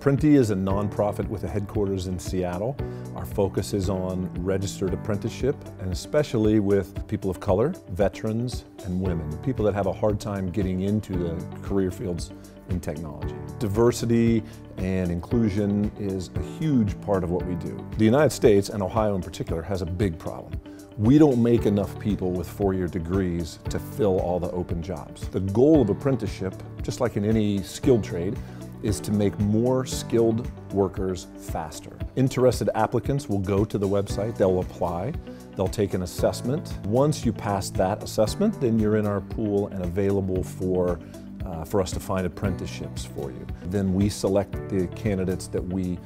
Apprenti is a nonprofit with a headquarters in Seattle. Our focus is on registered apprenticeship and especially with people of color, veterans, and women, people that have a hard time getting into the career fields in technology. Diversity and inclusion is a huge part of what we do. The United States, and Ohio in particular, has a big problem. We don't make enough people with four-year degrees to fill all the open jobs. The goal of apprenticeship, just like in any skilled trade, is to make more skilled workers faster. Interested applicants will go to the website, they'll apply, they'll take an assessment. Once you pass that assessment, then you're in our pool and available for uh, for us to find apprenticeships for you. Then we select the candidates that we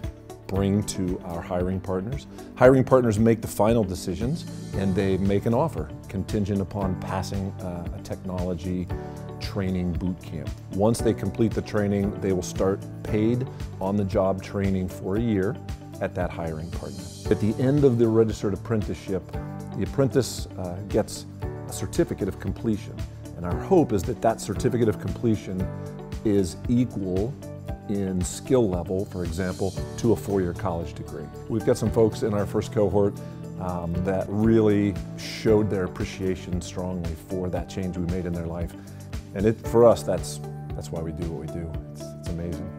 bring to our hiring partners. Hiring partners make the final decisions and they make an offer contingent upon passing uh, a technology training boot camp. Once they complete the training, they will start paid on-the-job training for a year at that hiring partner. At the end of the registered apprenticeship, the apprentice uh, gets a certificate of completion. And our hope is that that certificate of completion is equal in skill level, for example, to a four-year college degree. We've got some folks in our first cohort um, that really showed their appreciation strongly for that change we made in their life. And it, for us, that's, that's why we do what we do. It's, it's amazing.